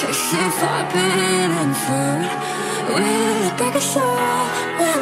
Chasing for pain and food Will it break us all?